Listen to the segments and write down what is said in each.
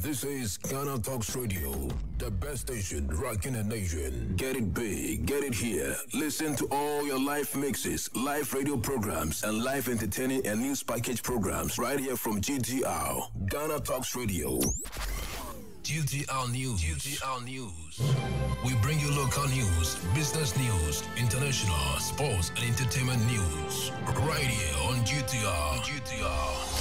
This is Ghana Talks Radio, the best station rocking the nation. Get it big, get it here. Listen to all your live mixes, live radio programs, and live entertaining and news package programs right here from GTR. Ghana Talks Radio. GTR News. GTR News. We bring you local news, business news, international, sports, and entertainment news. Right here on GTR. GTR.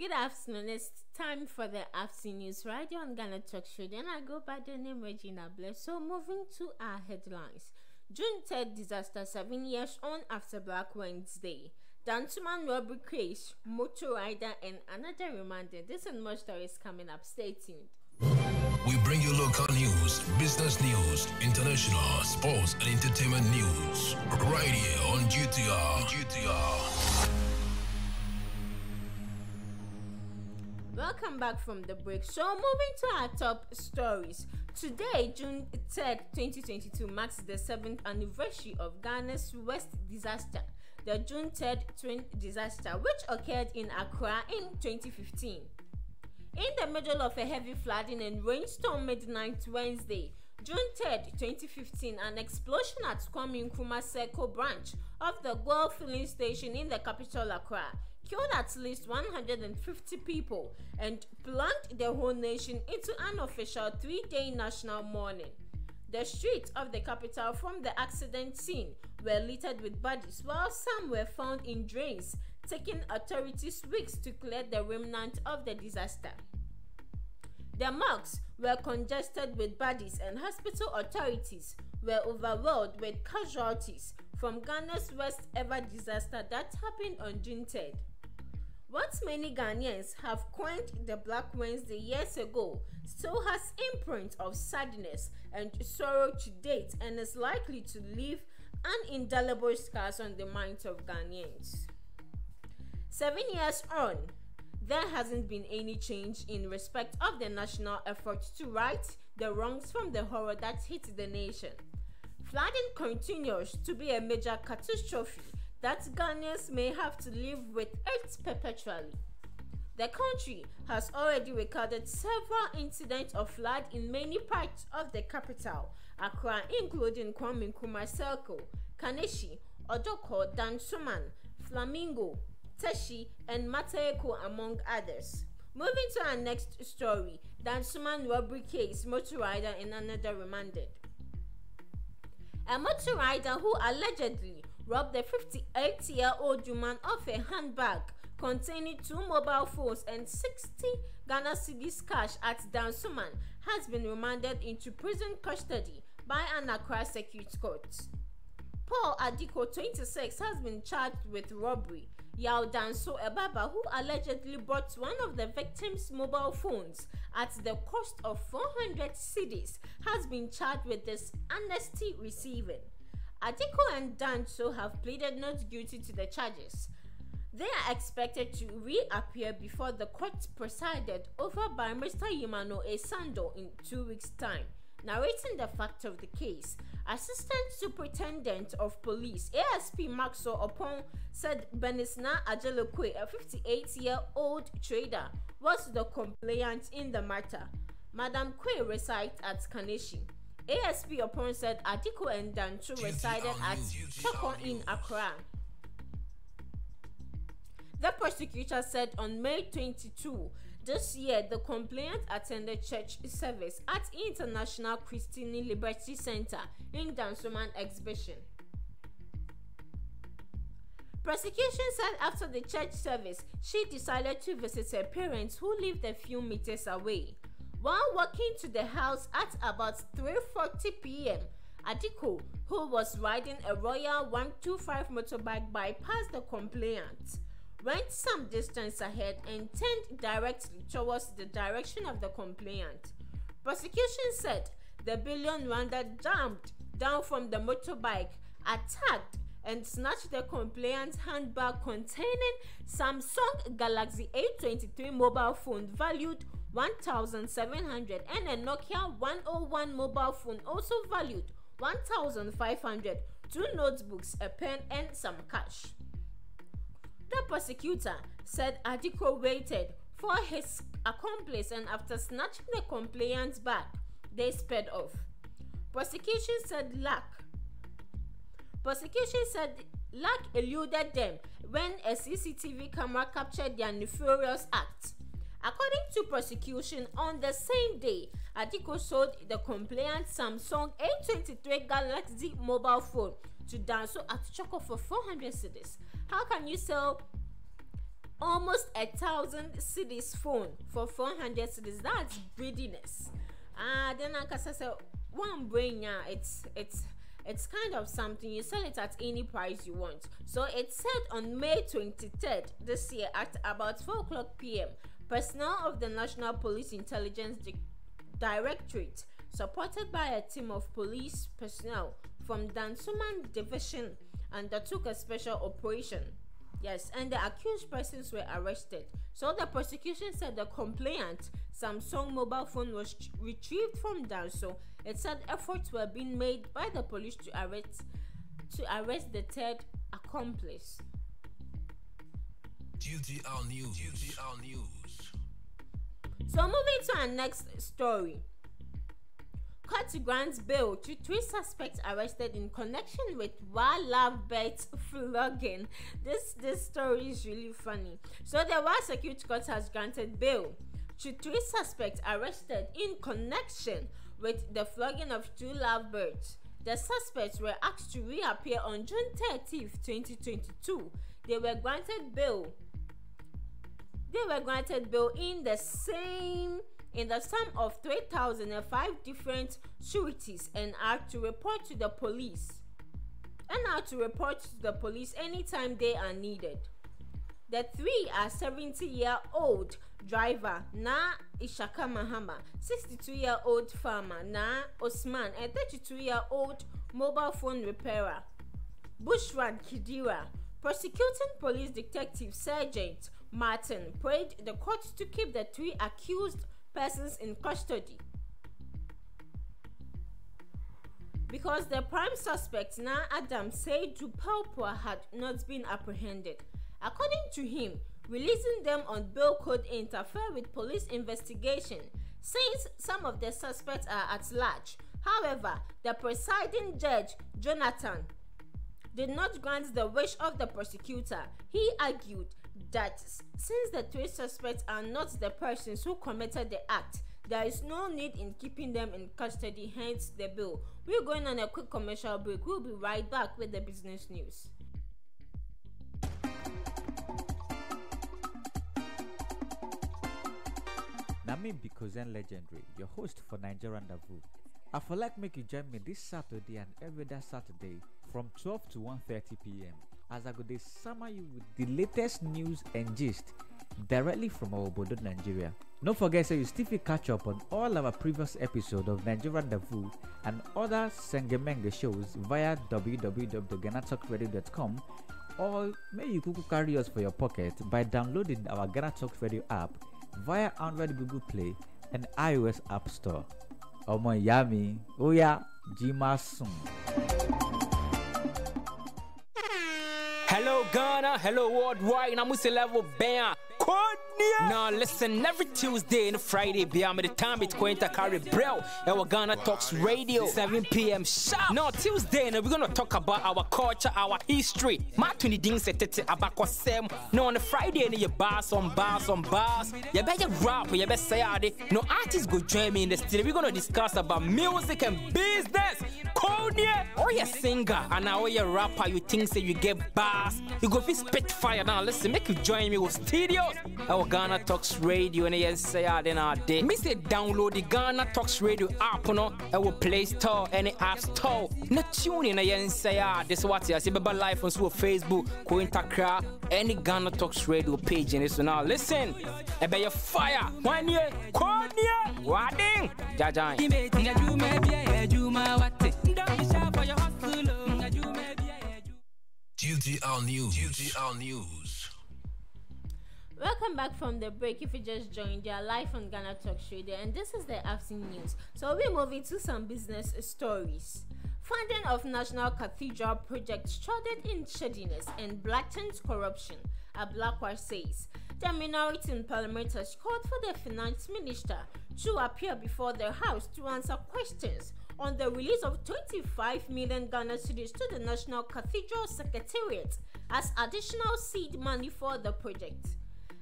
Good afternoon. It's time for the afternoon news radio on Ghana Talk Show. Then I go by the name Regina Bless. So moving to our headlines. June 3rd disaster seven years on after Black Wednesday. Dansoman robbery case, motor rider, and another reminder. This and more stories coming up. Stay tuned. We bring you local news, business news, international, sports, and entertainment news. Right here on GTR. GTR. Welcome back from the break. So, moving to our top stories. Today, June 3rd, 2022, marks the seventh anniversary of Ghana's worst disaster, the June 3rd twin disaster, which occurred in Accra in 2015. In the middle of a heavy flooding and rainstorm midnight Wednesday, June 3, 2015, an explosion at Kwame Nkrumah Circle branch of the Goil filling station in the capital Accra killed at least 150 people and plunged the whole nation into an official three-day national mourning. The streets of the capital from the accident scene were littered with bodies while some were found in drains, taking authorities weeks to clear the remnant of the disaster. The morgues were congested with bodies and hospital authorities were overwhelmed with casualties from Ghana's worst ever disaster that happened on June 3rd. What many Ghanaians have coined the Black Wednesday years ago still has imprint of sadness and sorrow to date and is likely to leave an indelible scars on the minds of Ghanaians. Seven years on, there hasn't been any change in respect of the national effort to right the wrongs from the horror that hit the nation. Flooding continues to be a major catastrophe that Ghanaians may have to live with it perpetually. The country has already recorded several incidents of flood in many parts of the capital, Accra, including Kwame Nkrumah Circle, Kaneshie, Odorkor, Dansoman, Flamingo, Teshie, and Mataheko, among others. Moving to our next story, Dansoman robbery case, motor rider and another remanded. A motor rider who allegedly robbed the 58-year-old woman of a handbag containing two mobile phones and 60 Ghana cedis cash at Dansoman has been remanded into prison custody by an Accra Circuit Court. Paul Adiko, 26, has been charged with robbery. Yao Danso Ebaba, who allegedly bought one of the victim's mobile phones at the cost of 400 cedis, has been charged with this amnesty receiving. Adiko and Danso have pleaded not guilty to the charges. They are expected to reappear before the court presided over by Mr. Yimano Esando in two weeks' time. Narrating the fact of the case, Assistant Superintendent of Police ASP Maxo Opon said Benisna Ajelokwe, a 58-year-old trader, was the complainant in the matter. Madam Kwe resides at Kaneshie. ASP Opon said Adiko and Dancho resided at Chokon in Accra. The prosecutor said on May 22 this year the complainant attended church service at International Christian Liberty Center in Dansoman exhibition. Prosecution said after the church service, she decided to visit her parents who lived a few meters away. While walking to the house at about 3.40 p.m., Adiko, who was riding a Royal 125 motorbike, bypassed the complainant went some distance ahead and turned directly towards the direction of the complainant. Prosecution said the billion rounder jumped down from the motorbike, attacked and snatched the complainant's handbag containing Samsung Galaxy A23 mobile phone valued 1700 and a Nokia 101 mobile phone also valued 1500, two notebooks, a pen and some cash. The prosecutor said Adiko waited for his accomplice and after snatching the complainant's bag, they sped off. Prosecution said Lack. Prosecution said Lack eluded them when a CCTV camera captured their nefarious act. According to prosecution, on the same day, Adiko sold the complainant Samsung A23 Galaxy mobile phone to Danso at Chorkor for 400 cedis. How can you sell almost a thousand cedis phone for 400 cedis? That's greediness. Ah, uh, then Ankasa said, one brain, yeah, it's it's it's kind of something you sell it at any price you want. So it said on May 23rd this year at about 4 o'clock p.m. Personnel of the National Police Intelligence Di- Directorate, supported by a team of police personnel from Dansoman Division, undertook a special operation. Yes, and the accused persons were arrested. So the prosecution said the complainant Samsung mobile phone was retrieved from Danso. It said efforts were being made by the police to arrest to arrest the third accomplice. GTR News. GTR News. So moving to our next story. Court grants bail to three suspects arrested in connection with wildlife flogging. This this story is really funny. So the Wa Circuit Court has granted bail to three suspects arrested in connection with the flogging of two lovebirds. The suspects were asked to reappear on June 30, 2022. They were granted bail they were granted bail in the same in the sum of 3005 different sureties and are to report to the police and are to report to the police anytime they are needed. The three are 70 year old driver Na Ishaka Mahama, 62 year old farmer Na Osman, and 32 year old mobile phone repairer Bushran Kidira. Prosecuting police detective Sergeant Martin prayed the court to keep the three accused persons in custody. Because the prime suspect, Na Adam, said Jupelpua had not been apprehended. According to him, releasing them on bail could interfere with police investigation since some of the suspects are at large. However, the presiding judge, Jonathan, did not grant the wish of the prosecutor. He argued that since the three suspects are not the persons who committed the act, there is no need in keeping them in custody, hence the bill. We're going on a quick commercial break. We'll be right back with the business news. Nami Bikozen Legendary, your host for Nigeria Rendezvous. I feel like make you join me this Saturday and every other Saturday from 12 to 1.30 p.m. as I to summer you with the latest news and gist directly from our Nigeria. Don't forget so you still catch up on all our previous episodes of Nigeria Rendezvous and other Sengemenge shows via www.ghanatalkradio.com or may you could carry us for your pocket by downloading our Ghana Talk Radio app via Android Google Play and iOS App Store. ọmọ ìyá mi ó Hello Ghana, hello worldwide, na musi level bam. Now listen, every Tuesday and Friday, beyond the time it's going to carry bro. Our Ghana Talks Radio, 7 p.m. sharp. Now Tuesday, and we're gonna talk about our culture, our history. My 20 things set it about Kwasem. Now on the Friday, and you bars on bars on bars. You better rap, you better say. No artists go join me in the studio. We're gonna discuss about music and business. Konya, or oh, you singer, and now you rapper, you think say you get bars. You go fi spit fire. Now listen, make you join me with studios. Our Ghana Talks Radio, and yes, say I then I did. Me say download the Ghana Talks Radio app, no, our Play Store and the App Store. Na tune in, and say ah, this what I say, Baba Life on Facebook, Ko Intakra, any Ghana Talks Radio page, and so now ah, listen, I bet you fire, one year, one year, wadding, Jajan. GTR News. GTR News. Welcome back from the break. If you just joined, you are live on Ghana Talk Radio, and this is the afternoon news. So we're moving to some business stories. Funding of National Cathedral project shrouded in shadiness and blatant corruption, a Ablakwa says. The minority in parliament has called for the finance minister to appear before the House to answer questions on the release of 25 million Ghana cedis to the National Cathedral Secretariat as additional seed money for the project.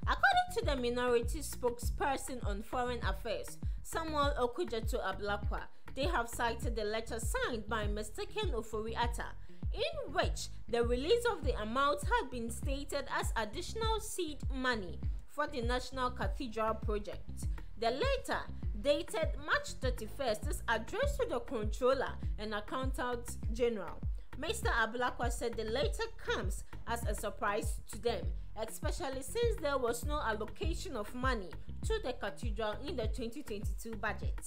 According to the minority spokesperson on foreign affairs, Samuel Okudzeto Ablakwa, they have cited the letter signed by Mr. Ken Ofori Atta, in which the release of the amount had been stated as additional seed money for the National Cathedral project. The letter, dated March 31st, is addressed to the Controller and Accountant General. Mr. Ablakwa said the letter comes as a surprise to them, especially since there was no allocation of money to the cathedral in the 2022 budget.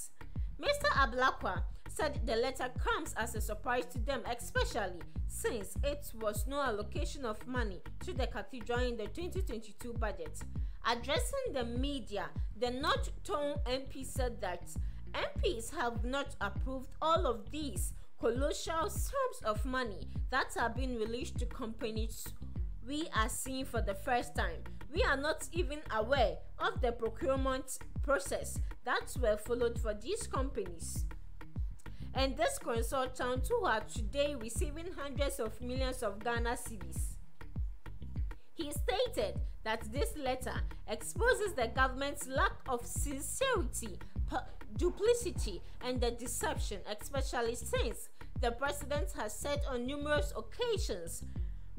Mr. Ablakwa said the letter comes as a surprise to them, especially since it was no allocation of money to the cathedral in the 2022 budget. Addressing the media, the North Tone MP said that MPs have not approved all of these colossal sums of money that are being released to companies we are seeing for the first time. We are not even aware of the procurement process that were followed for these companies. And this consultant who are today receiving hundreds of millions of Ghana cedis. He stated that this letter exposes the government's lack of sincerity, duplicity, and the deception, especially since the president has said on numerous occasions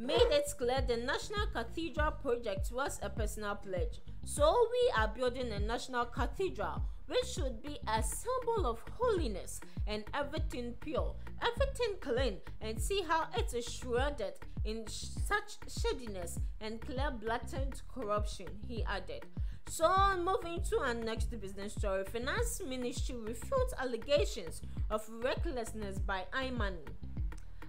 made it clear the National Cathedral project was a personal pledge. So we are building a national cathedral which should be a symbol of holiness and everything pure, everything clean, and see how it is shrouded in such shadiness and clear blatant corruption, he added. So, moving to our next business story, Finance Ministry refutes allegations of recklessness by Imani.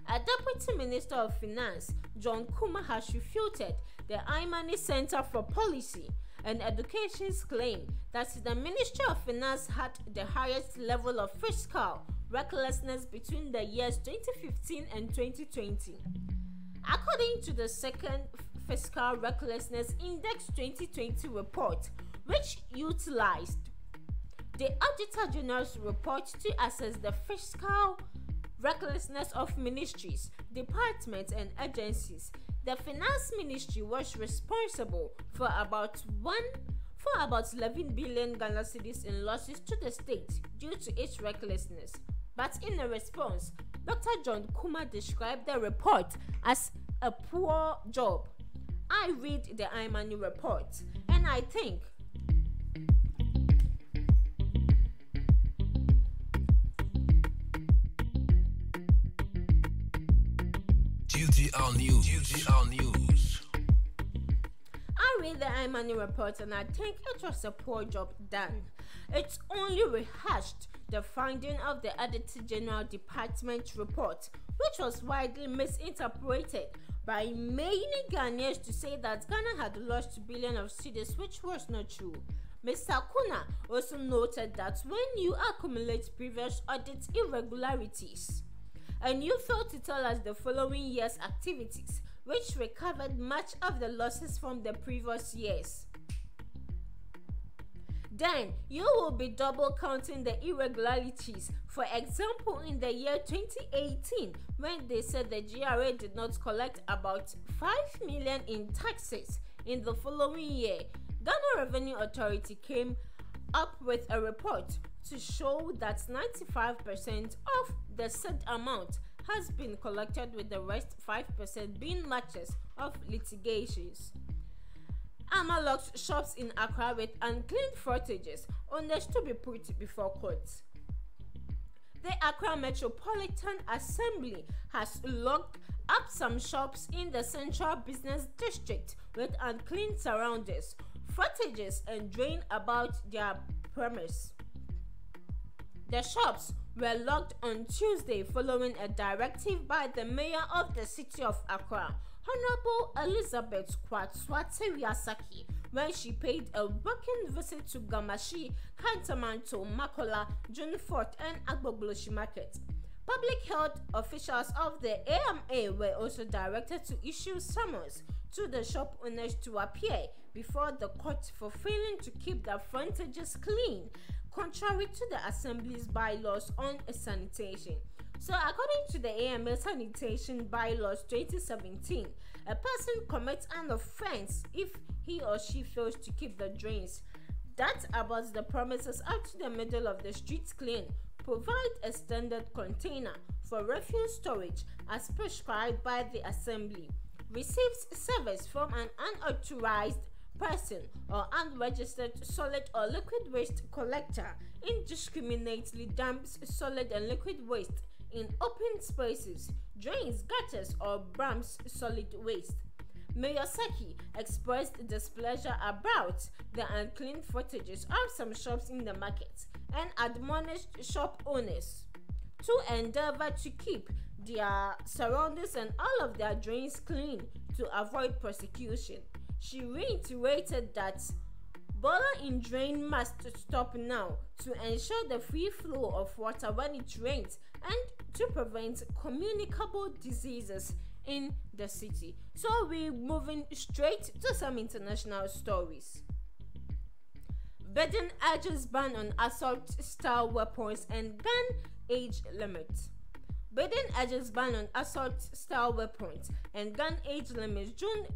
A Deputy Minister of Finance, John Kuma, has refuted the Imani Center for Policy and Education's claim that the Ministry of Finance had the highest level of fiscal recklessness between the years 2015 and 2020. According to the second Fiscal Recklessness Index 2020 report, which utilized the Auditor General's report to assess the fiscal recklessness of ministries, departments, and agencies, the finance ministry was responsible for about one for about 11 billion Ghana cedis in losses to the state due to its recklessness. But in a response, Dr. John Kuma described the report as a poor job. I read the Imani report and I think News. News. I read the Imani report and I think it was a poor job done. It only rehashed the finding of the Auditor General Department report, which was widely misinterpreted by many Ghanaians to say that Ghana had lost billions of cedis, which was not true. Mr. Kuma also noted that when you accumulate previous audit irregularities, and you failed to tell us the following year's activities, which recovered much of the losses from the previous years. Then you will be double counting the irregularities. For example, in the year 2018, when they said the GRA did not collect about 5 million in taxes, in the following year, Ghana Revenue Authority came up with a report to show that 95% of the said amount has been collected with the rest 5% being matches of litigations. AMA locked shops in Accra with unclaimed frontages owners to be put before court. The Accra Metropolitan Assembly has locked up some shops in the Central Business District with unclean surroundings, frontages, and drain about their premise. The shops were locked on Tuesday following a directive by the mayor of the city of Accra, Honorable Elizabeth Kwatswate Riasaki, when she paid a working visit to Gamashi, Kantamanto, Makola, June 4th, and Agbogloshi Market. Public health officials of the AMA were also directed to issue summons to the shop owners to appear before the court for failing to keep their frontages clean, contrary to the Assembly's bylaws on sanitation. So, according to the AMA Sanitation Bylaws 2017, a person commits an offense if he or she fails to keep the drains that abuts the premises up to the middle of the streets clean, provide a standard container for refuse storage as prescribed by the Assembly, receives service from an unauthorized person or unregistered solid or liquid waste collector indiscriminately dumps solid and liquid waste in open spaces, drains, gutters, or bumps solid waste. Mayor Sackey expressed displeasure about the unclean footages of some shops in the market and admonished shop owners to endeavor to keep their surroundings and all of their drains clean to avoid prosecution. She reiterated that boiler in drain must stop now to ensure the free flow of water when it rains and to prevent communicable diseases in the city. So we're moving straight to some international stories. Biden urges ban on assault style weapons and gun age limit. Biden urges ban on assault style weapons and gun age limits June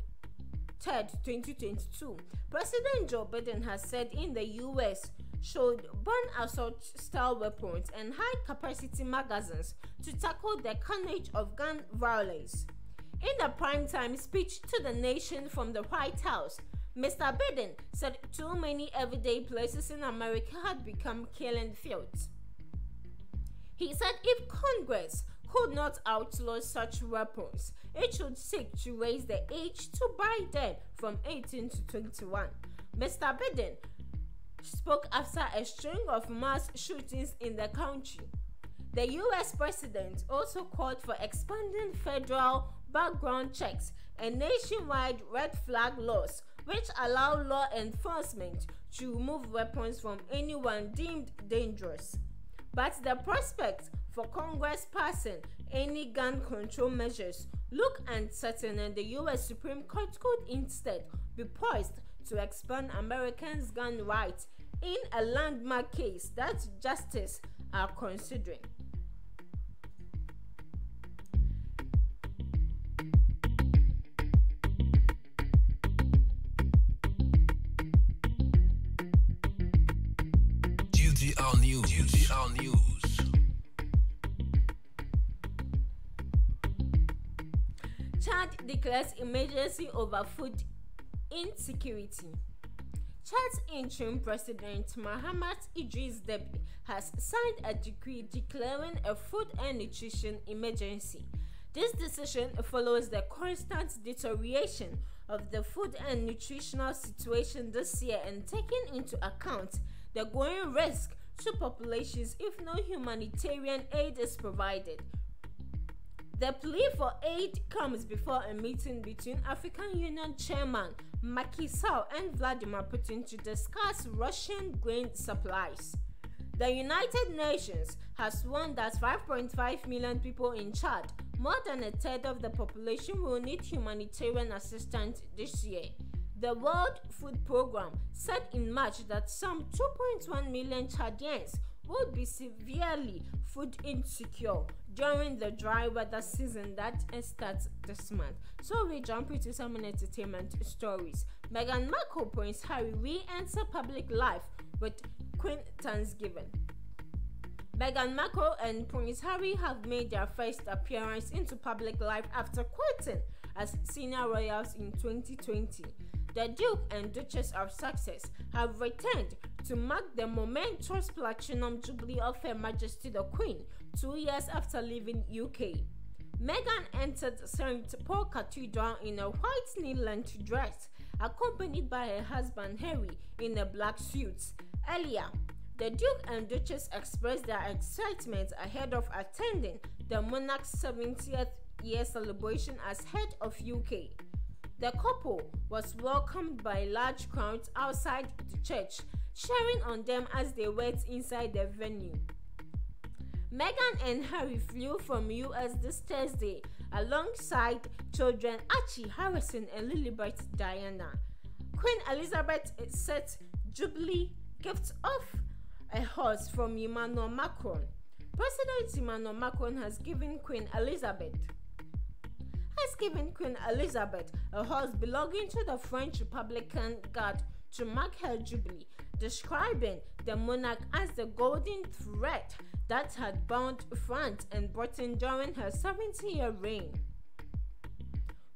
3rd, 2022. President Joe Biden has said in the US should ban assault style weapons and high capacity magazines to tackle the carnage of gun violence. In the primetime speech to the nation from the White House, Mr. Biden said too many everyday places in America had become killing fields. He said if Congress could not outlaw such weapons, it should seek to raise the age to buy them from 18 to 21. Mr. Biden spoke after a string of mass shootings in the country. The US president also called for expanding federal background checks, and nationwide red flag laws which allow law enforcement to remove weapons from anyone deemed dangerous. But the prospect for Congress passing any gun control measures look uncertain and the US Supreme Court could instead be poised to expand Americans' gun rights in a landmark case that justice are considering. Declares emergency over food insecurity. Chad's interim president Mahamat Idris Deby has signed a decree declaring a food and nutrition emergency. This decision follows the constant deterioration of the food and nutritional situation this year and taking into account the growing risk to populations if no humanitarian aid is provided. The plea for aid comes before a meeting between African Union Chairman Macky Sall and Vladimir Putin to discuss Russian grain supplies. The United Nations has warned that 5.5 million people in Chad, more than a third of the population, will need humanitarian assistance this year. The World Food Programme said in March that some 2.1 million Chadians would be severely food insecure during the dry weather season that starts this month. So we jump into some entertainment stories. Meghan Markle Prince Harry re-enter public life with Queen Thanksgiving. Meghan Markle and Prince Harry have made their first appearance into public life after quitting as senior royals in 2020 the Duke and Duchess of Sussex have returned to mark the momentous platinum jubilee of Her Majesty the Queen two years after leaving UK. Meghan entered St. Paul Cathedral in a white knee-length dress, accompanied by her husband Harry in a black suit. Earlier, the Duke and Duchess expressed their excitement ahead of attending the monarch's 70th year celebration as head of UK. The couple was welcomed by large crowds outside the church, cheering on them as they went inside the venue. Meghan and Harry flew from US this Thursday alongside children Archie Harrison and Lilibet Diana. Queen Elizabeth set Jubilee gifts off a horse from Emmanuel Macron. President Emmanuel Macron has given Queen Elizabeth has given Queen Elizabeth a horse belonging to the French Republican Guard to mark her jubilee, describing the monarch as the golden thread that had bound France and Britain during her 70 year reign.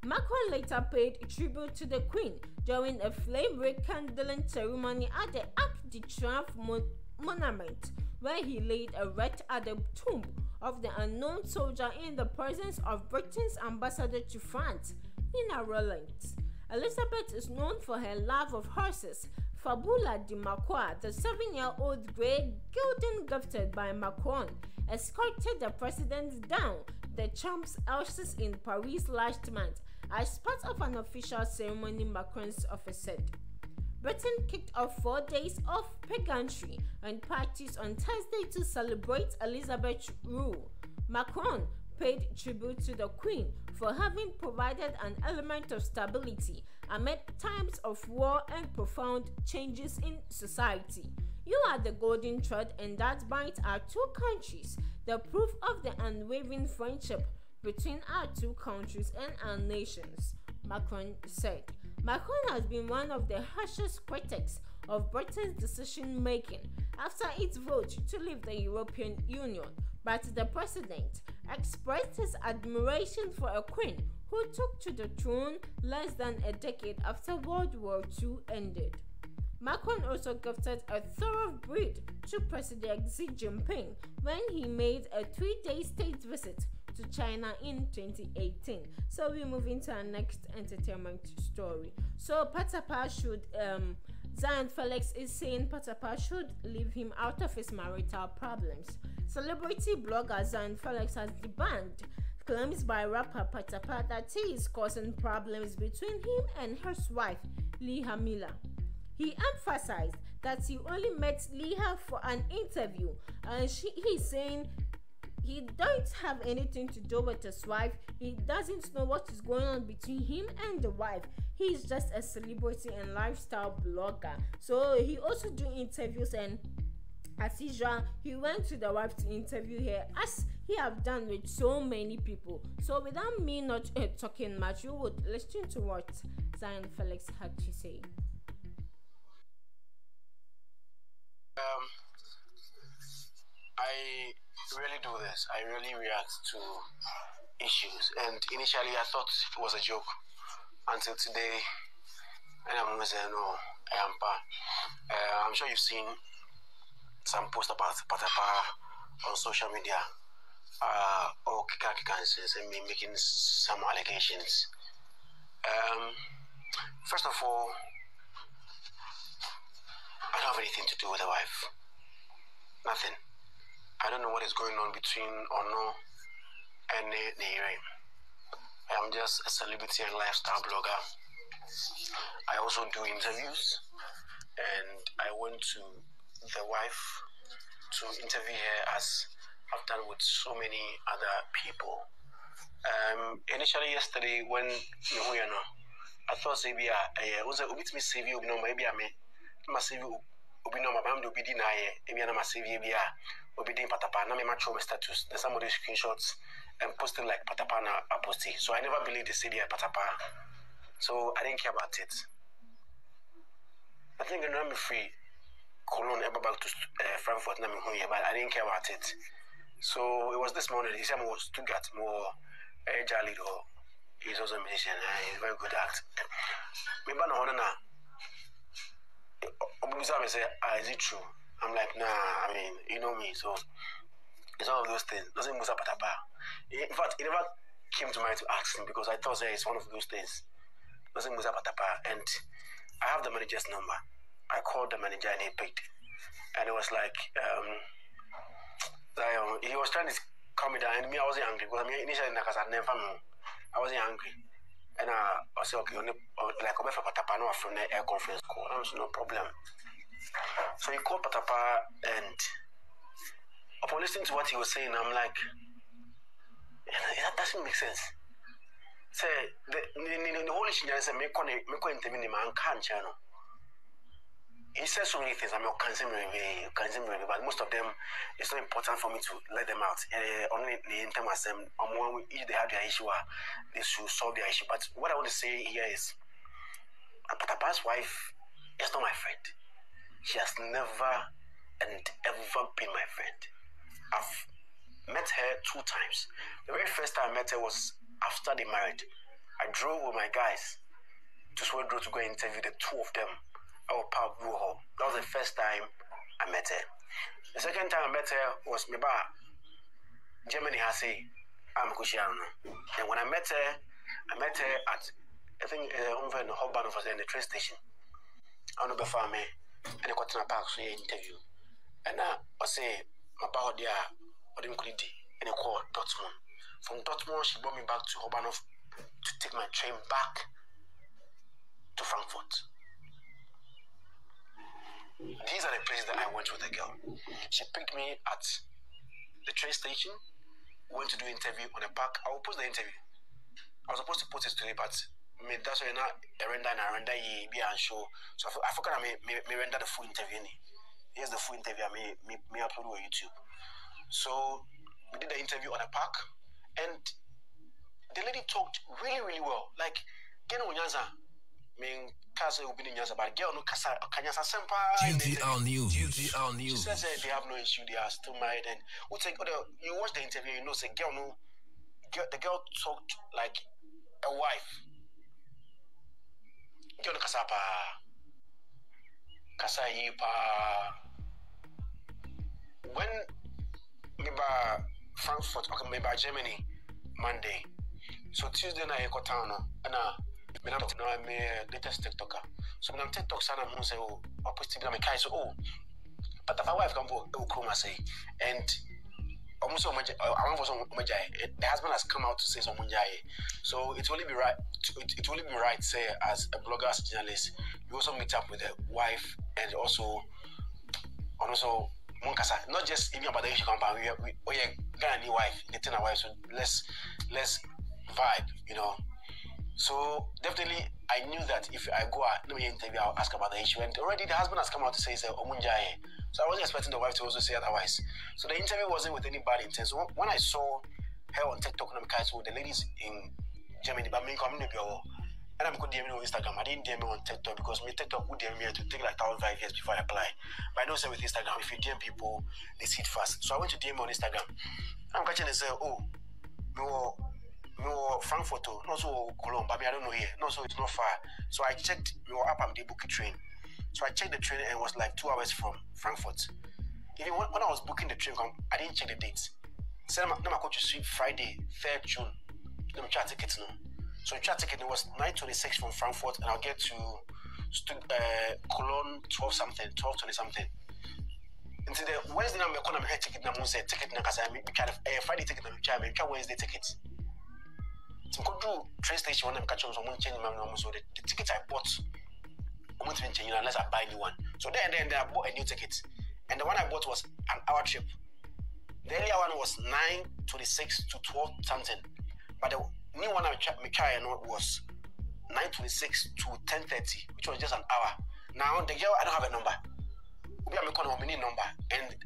Macron later paid tribute to the Queen during a flame rekindling ceremony at the Arc de Triomphe mon- Monument, where he laid a wreath at the tomb of the unknown soldier in the presence of Britain's ambassador to France, Menna Rawlings. Elizabeth is known for her love of horses. Fabula de Macron, the seven-year-old grey gelding gifted by Macron, escorted the president down the Champs Elysees in Paris last month as part of an official ceremony Macron's office said. Britain kicked off four days of pageantry and parties on Thursday to celebrate Elizabeth's rule. Macron paid tribute to the Queen for having provided an element of stability amid times of war and profound changes in society. You are the golden thread, and that binds our two countries, the proof of the unwavering friendship between our two countries and our nations, Macron said. Macron has been one of the harshest critics of Britain's decision making after its vote to leave the European Union, but the president expressed his admiration for a queen who took to the throne less than a decade after World War II ended. Macron also gifted a thoroughbred to President Xi Jinping when he made a three day state visit to China in 2018. So we move into our next entertainment story. So Patapaa should um Zion Felix is saying Patapaa should leave him out of his marital problems. Celebrity blogger Zion Felix has debunked claims by rapper Patapaa that he is causing problems between him and his wife Leah Miller. He emphasized that he only met Leah for an interview and she, he's saying he don't have anything to do with his wife. He doesn't know what is going on between him and the wife. He's just a celebrity and lifestyle blogger. So he also do interviews and as usual he went to the wife to interview her as he have done with so many people so without me not uh, talking much you would listen to what zion felix had to say Um, I really do this. I really react to issues. And initially, I thought it was a joke until today. And I'm no, I am. Uh, I'm sure you've seen some posts about Patapaa on social media. Uh, or Kika Kika and me making some allegations. Um, first of all, I don't have anything to do with the wife. Nothing. I don't know what is going on between Ono and Neire. I am just a celebrity and lifestyle blogger. I also do interviews, and I went to the wife to interview her as I've done with so many other people. Um, initially, yesterday, when you know, I thought maybe I was a bit save you, no, maybe I may ma save obi na ɔmaba de obi di na ayɛ ebi na ma save bi a obi di patapa na me ma throw my status then screenshots and posting like patapa na I so I never believed they yeah patapa so I didn't care about it. I think I'm free Cologne ever back to uh, Frankfurt me I didn't care about it so it was this morning he said was Stuttgart more uh, Jali though he's also a musician uh, he's very good at me ba na hono na Obusa say, ah, is it true? I'm like, nah, I mean, you know me, so it's one of those things. Doesn't Musa Patapa. In fact, it never came to mind to ask him because I thought say, it's one of those things. Doesn't Musa Patapa. And I have the manager's number. I called the manager and he picked. And it was like, um, Zion, he was trying to calm me down. And me, I wasn't angry because I mean, initially, because I never. I wasn't angry. And uh, I said, okay, only, like, I'm for Patapaa, no, from the air conference call. I was no problem. So he called Patapaa and upon listening to what he was saying, I'm like, that doesn't make sense. Say the the the, the whole issue is that kon me kon intervene man can channel. He says so many things. I mean, cancel me, cancel me, but most of them, it's not important for me to let them out. Uh, only the interim assembly, um, when if they have their issue, uh, they should solve their issue. But what I want to say here is, Patapaa's wife is not my friend. She has never and ever been my friend. I've met her two times. The very first time I met her was after they married. I drove with my guys to Sweden to go interview the two of them Blue Hall. That was the first time I met her. The second time I met her was me ba Germany has a I'm Kushiano. And when I met her, I met her at I think uh, over in the Hobban was in the train station. I don't know before me and in a park so interview. And uh, I say my power there or didn't could and I called Dortmund. From Dortmund she brought me back to Hannover to take my train back to Frankfurt. These are the places that I went with the girl. She picked me at the train station, went to do interview on the park. I will post the interview. I was supposed to post it today, but me that's why I render and I render ye be and show. So I forgot I may, may render the full interview. Here's the full interview I may, may upload on YouTube. So we did the interview on the park and the lady talked really, really well. Like, Geno Nyanza, mean, be in Nyanza, but girl no Kasa, Kanyasa Sempa. GTR News. GTR She says uh, they have no issue, they are still married. And we take, oh, you watch the interview, you know, say, girl, no, girl, the girl talked like a wife. Girl, no Kasa pa. Kasa yi pa. When me ba Frankfurt, okay, me Germany, Monday. So Tuesday night, I go town, and uh, me na no, I'm a latest TikToker. So I'm TikTok, sana mo say, oh, opposite me, I say, oh, but if my wife can go, oh, come say, and so oh, much, I want for some oh, eh, The husband has come out to say some oh, eh. So it only be right. It, only be right, say, as a blogger, as a journalist, you also meet up with the wife and also, and also. Monkasa, not just even about the issue compound. We, we, oh yeah, Ghana new wife, ten wife. So let's let's vibe, you know. So definitely, I knew that if I go out, me interview, I'll ask about the issue. And already the husband has come out to say, Omunjaye. So I wasn't expecting the wife to also say otherwise. So the interview wasn't with any bad intent. So when- I saw her on TikTok, so the ladies in Germany, but me coming to and I'm going to DM me on Instagram. I didn't DM me on TikTok because me TikTok would DM me to take like thousand five years before I apply. But I know say with Instagram, if you DM people, they see it fast. So I went to DM on Instagram. I'm catching and say, oh, no, no Frankfurt, oh, no so Cologne, but me I don't know here. No, so it's not far. So I checked your app. I'm the book a train. So I checked the train and it was like two hours from Frankfurt. Even when, when I was booking the train, I didn't check the dates. I'm I'm going to see Friday, 3rd June. Let me try tickets now. So try ticket it was 926 from Frankfurt and I'll get to uh, Cologne 12 something, 12 20 something. Until the Wednesday I'm going to ticket. I'm going to ticket. I'm going to Friday ticket. I'm going to Wednesday ticket. So go train station when I'm catching someone change my number. So the, the ticket I bought, I'm going to change unless I buy a new one. So then, then, then I bought a new ticket, and the one I bought was an hour trip. The earlier one was 9:26 to 12 something, but the new one I and was 9:26 to 10:30, which was just an hour. Now the girl I don't have a number. We are making a mini number, and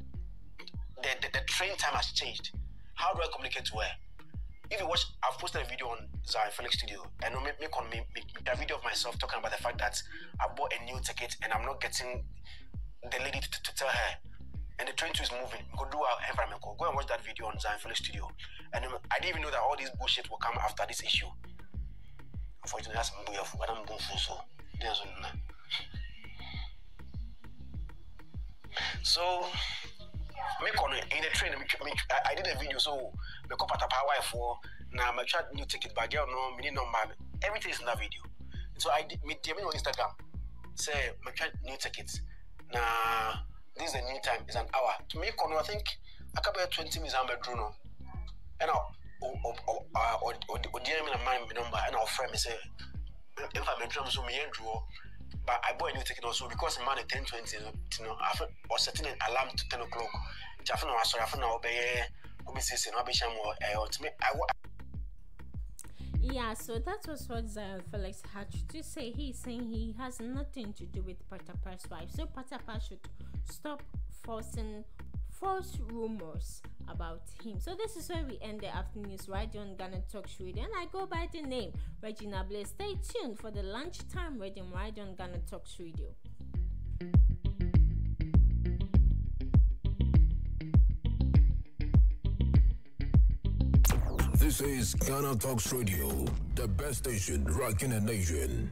the, the the train time has changed. How do I communicate to her? If you watch, I've posted a video on Zion Felix Studio, and make, make on me make, make a video of myself talking about the fact that I bought a new ticket and I'm not getting the lady to, to tell her. And the train too is moving. Go do our environment. Go and watch that video on Zion Felix Studio. And um, I didn't even know that all this bullshit will come after this issue. Unfortunately, that's my but I'm going for so. So, make on it in the train. me- me- I, I did a video, so me call part of how I for now. My chat new ticket, but girl no, me need number. Everything is in that video. So I did me DM me on Instagram. Say my chat new tickets. Now this is the new time. It's an hour. To make on, I think I can be twenty minutes. I'm a drone. And I'll or or or or or DM me my my number and I'll friend me say if I'm a drum so me and draw. But I bought a new ticket also because man at ten twenty you know I was setting an alarm to ten o'clock nti afei na wasɔre afei na ɔbɛyɛ obi sisi na ɔbɛhyɛ mu ɛɛ ɔtumi I Yeah, so that was what Zion Felix had to say. He's saying he has nothing to do with Patapa's wife. So Patapa should stop forcing false rumors about him. So this is where we end the afternoon news right on Ghana Talk Radio. And I go by the name Regina Blaze. Stay tuned for the lunchtime reading right on Ghana Talk Radio. This is Ghana Talks Radio, the best station rocking the nation.